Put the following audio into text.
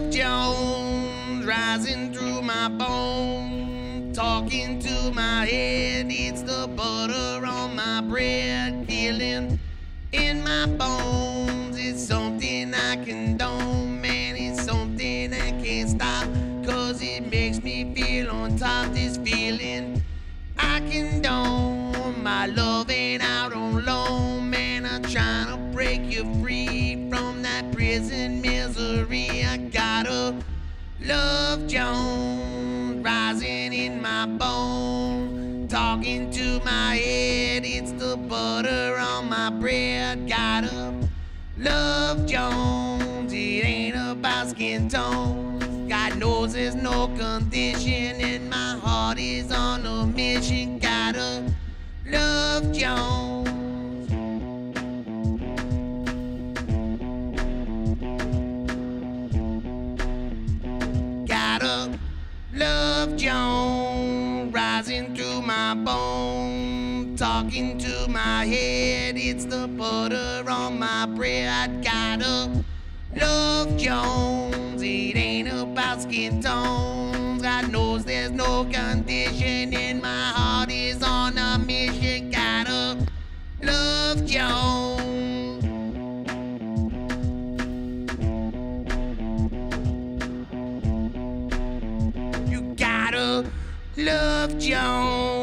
Jones rising through my bones, talking to my head. It's the butter on my bread, feeling in my bones. It's something I condone, man. It's something I can't stop, cause it makes me feel on top. This feeling I condone. My love ain't out on loan, man. I'm trying to break you free from that prison love Jones rising in my bone, talking to my head. It's the butter on my bread. Gotta love Jones. It ain't about skin tone. God knows there's no condition, and my heart is on a mission. Gotta love Jones. Gotta love Jones rising through my bones, talking to my head. It's the butter on my bread. I Gotta love Jones. It ain't about skin tones. God knows there's no condition, and my heart is on a mission. Gotta love Jones. Love Jones.